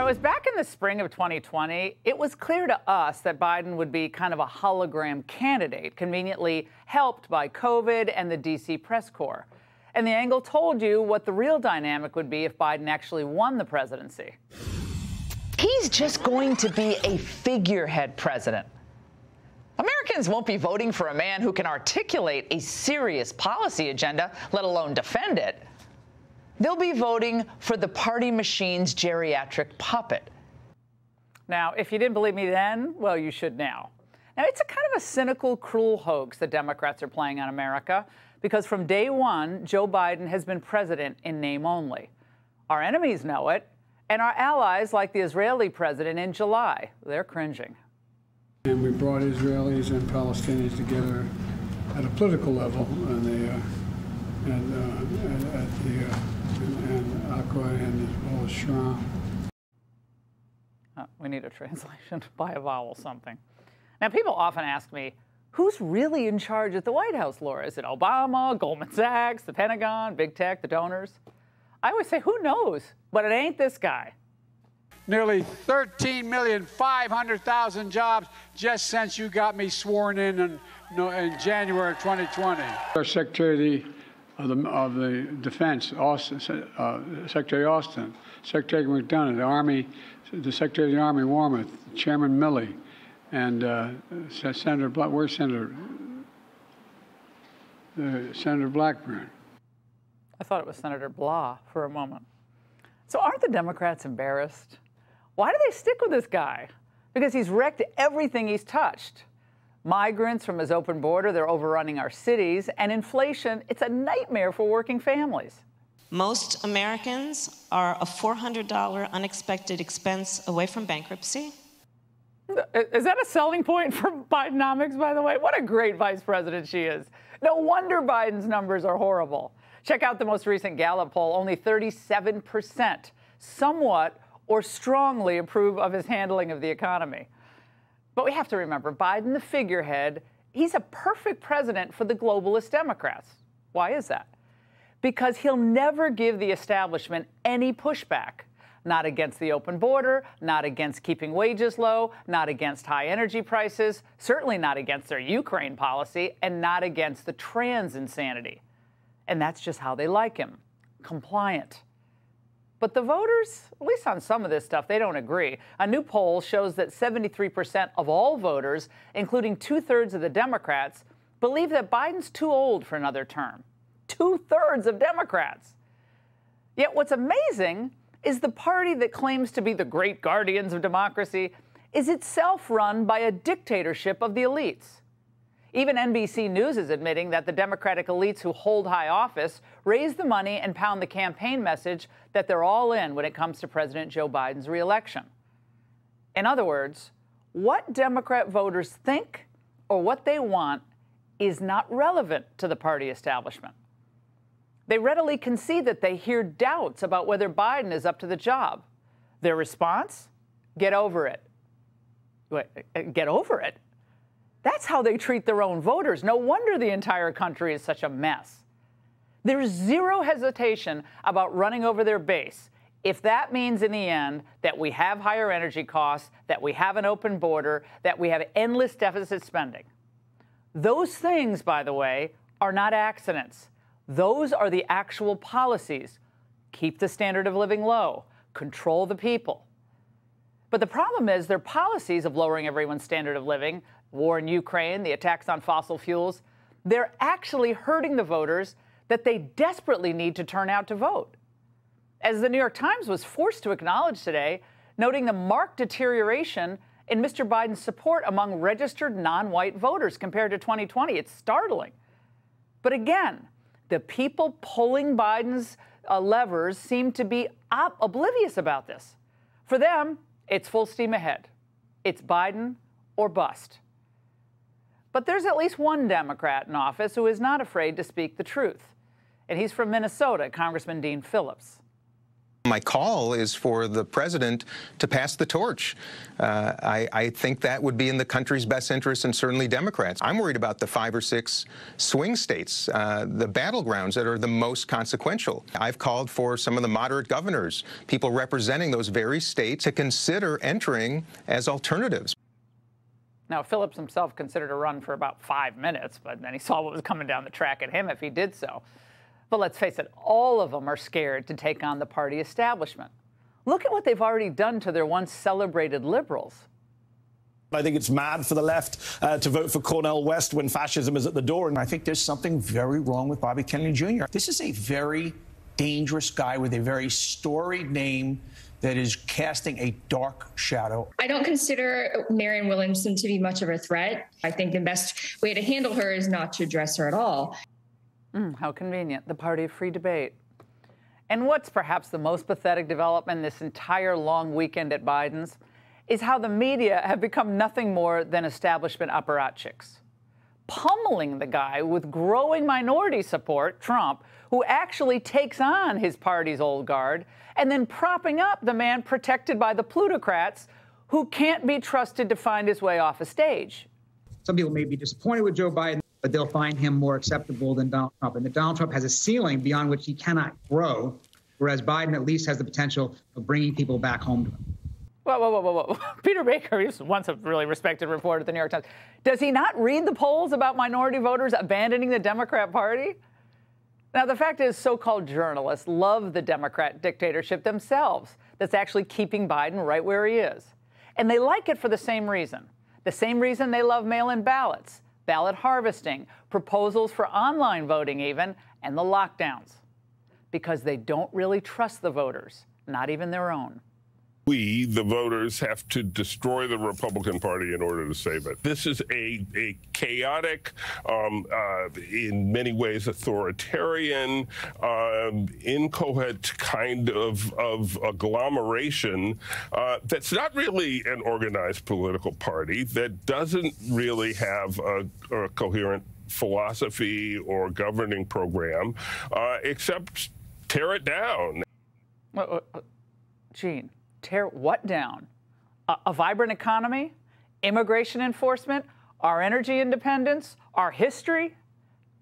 It was back in the spring of 2020. It was clear to us that Biden would be kind of a hologram candidate, conveniently helped by COVID and the DC press corps. And the angle told you what the real dynamic would be if Biden actually won the presidency. He's just going to be a figurehead president. Americans won't be voting for a man who can articulate a serious policy agenda, let alone defend it. They'll be voting for the party machine's geriatric puppet. Now, if you didn't believe me then, well, you should now. Now, it's a kind of a cynical, cruel hoax the Democrats are playing on America because from day one, Joe Biden has been president in name only. Our enemies know it, and our allies, like the Israeli president in July, they're cringing. And we brought Israelis and Palestinians together at a political level, and the uh, and, uh, at the uh, and Aqaba and as well as Sharm. Uh, we need a translation by a vowel something. Now, people often ask me, who's really in charge at the White House, Laura? Is it Obama, Goldman Sachs, the Pentagon, big tech, the donors? I always say, who knows? But it ain't this guy. Nearly 13,500,000 jobs just since you got me sworn in in, in January of 2020. Our Secretary of the, of the Defense, Austin, uh, Secretary Austin, Secretary McDonough, the Army, the Secretary of the Army, Wormuth, Chairman Milley, and uh, Senator Black. Where's Senator? Uh, Senator Blackburn. I thought it was Senator Blah for a moment. So aren't the Democrats embarrassed? Why do they stick with this guy? Because he's wrecked everything he's touched. Migrants from his open border, they're overrunning our cities, and inflation, it's a nightmare for working families. Most Americans are a $400 unexpected expense away from bankruptcy. Is that a selling point for Bidenomics, by the way? What a great vice president she is. No wonder Biden's numbers are horrible. Check out the most recent Gallup poll. Only 37% somewhat or strongly approve of his handling of the economy. But we have to remember Biden, the figurehead, he's a perfect president for the globalist Democrats. Why is that? Because he'll never give the establishment any pushback. Not against the open border, not against keeping wages low, not against high energy prices, certainly not against their Ukraine policy, and not against the trans insanity. And that's just how they like him compliant. But the voters, at least on some of this stuff, they don't agree. A new poll shows that 73% of all voters, including two thirds of the Democrats, believe that Biden's too old for another term. Two thirds of Democrats. Yet what's amazing is the party that claims to be the great guardians of democracy is itself run by a dictatorship of the elites. Even NBC News is admitting that the Democratic elites who hold high office raise the money and pound the campaign message that they're all in when it comes to President Joe Biden's reelection. In other words, what Democrat voters think or what they want is not relevant to the party establishment. They readily concede that they hear doubts about whether Biden is up to the job. Their response? Get over it. Wait, uh, get over it? That's how they treat their own voters. No wonder the entire country is such a mess. There's zero hesitation about running over their base if that means in the end that we have higher energy costs, that we have an open border, that we have endless deficit spending. Those things, by the way, are not accidents. Those are the actual policies. Keep the standard of living low, control the people. But the problem is their policies of lowering everyone's standard of living, war in Ukraine, the attacks on fossil fuels, they're actually hurting the voters that they desperately need to turn out to vote. As the New York Times was forced to acknowledge today, noting the marked deterioration in Mr. Biden's support among registered non white voters compared to 2020. It's startling. But again, the people pulling Biden's uh, levers seem to be oblivious about this. For them, it's full steam ahead. It's Biden or bust. But there's at least one Democrat in office who is not afraid to speak the truth. And he's from Minnesota, Congressman Dean Phillips. My call is for the president to pass the torch. Uh, I, I, think that would be in the country's best interest and certainly Democrats. I'm worried about the five or six swing states, uh, the battlegrounds that are the most consequential. I've called for some of the moderate governors, people representing those very states, to consider entering as alternatives. Now, Phillips himself considered a run for about five minutes, but then he saw what was coming down the track at him if he did so. But let's face it, all of them are scared to take on the party establishment. Look at what they've already done to their once celebrated liberals. I think it's mad for the left uh, to vote for Cornel West when fascism is at the door. And I think there's something very wrong with Bobby Kennedy Jr. This is a very dangerous guy with a very storied name that is casting a dark shadow. I don't consider Marianne Williamson to be much of a threat. I think the best way to handle her is not to address her at all. Mm, how convenient, the party of free debate. And what's perhaps the most pathetic development this entire long weekend at Biden's is how the media have become nothing more than establishment apparatchiks, pummeling the guy with growing minority support, Trump, who actually takes on his party's old guard, and then propping up the man protected by the plutocrats who can't be trusted to find his way off a stage. Some people may be disappointed with Joe Biden, but they'll find him more acceptable than Donald Trump. And that Donald Trump has a ceiling beyond which he cannot grow, whereas Biden at least has the potential of bringing people back home to him. Whoa, whoa, whoa, whoa. Peter Baker, he's once a really respected reporter at the New York Times. Does he not read the polls about minority voters abandoning the Democrat Party? Now, the fact is, so called journalists love the Democrat dictatorship themselves that's actually keeping Biden right where he is. And they like it for the same reason the same reason they love mail in ballots, ballot harvesting, proposals for online voting, even, and the lockdowns. Because they don't really trust the voters, not even their own we, the voters, have to destroy the Republican Party in order to save it. This is a, a chaotic, um, uh, in many ways authoritarian, um, incoherent kind of, of agglomeration uh, that's not really an organized political party, that doesn't really have a, a coherent philosophy or governing program, uh, except tear it down. Gene tear what down? A, a vibrant economy, immigration enforcement, our energy independence, our history?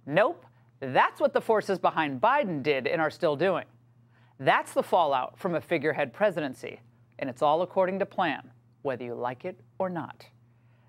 Nope. That's what the forces behind Biden did and are still doing. That's the fallout from a figurehead presidency. And it's all according to plan, whether you like it or not.